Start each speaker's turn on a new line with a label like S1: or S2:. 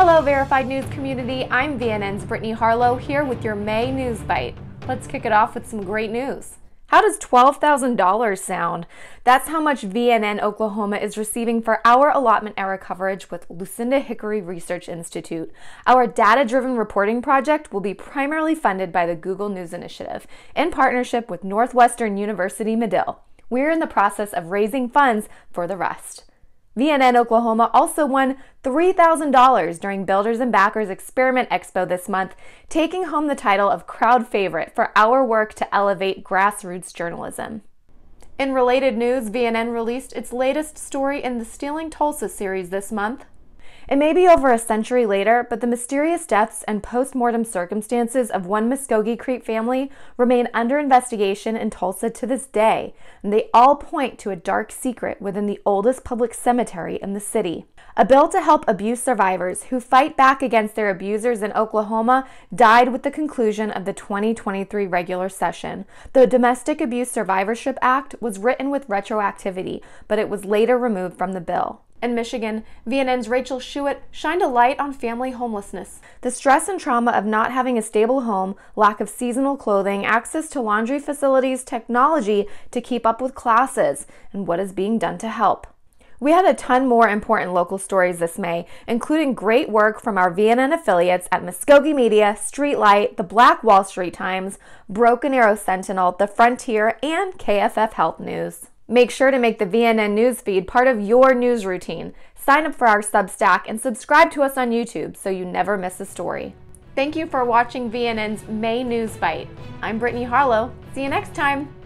S1: Hello, Verified News community. I'm VNN's Brittany Harlow here with your May News Byte. Let's kick it off with some great news. How does $12,000 sound? That's how much VNN Oklahoma is receiving for our allotment era coverage with Lucinda Hickory Research Institute. Our data driven reporting project will be primarily funded by the Google News Initiative in partnership with Northwestern University Medill. We're in the process of raising funds for the rest. VNN Oklahoma also won $3,000 during Builders and Backers Experiment Expo this month, taking home the title of crowd favorite for our work to elevate grassroots journalism. In related news, VNN released its latest story in the Stealing Tulsa series this month. It may be over a century later, but the mysterious deaths and post mortem circumstances of one Muscogee Creek family remain under investigation in Tulsa to this day, and they all point to a dark secret within the oldest public cemetery in the city. A bill to help abuse survivors who fight back against their abusers in Oklahoma died with the conclusion of the 2023 regular session. The Domestic Abuse Survivorship Act was written with retroactivity, but it was later removed from the bill. In Michigan, VNN's Rachel Schuett shined a light on family homelessness. The stress and trauma of not having a stable home, lack of seasonal clothing, access to laundry facilities, technology to keep up with classes, and what is being done to help. We had a ton more important local stories this May, including great work from our VNN affiliates at Mvskoke Media, Streetlight, the Black Wall Street Times, Broken Arrow Sentinel, The Frontier, and KFF Health News. Make sure to make the VNN newsfeed part of your news routine. Sign up for our Substack and subscribe to us on YouTube so you never miss a story. Thank you for watching VNN's May News Byte. I'm Brittany Harlow. See you next time.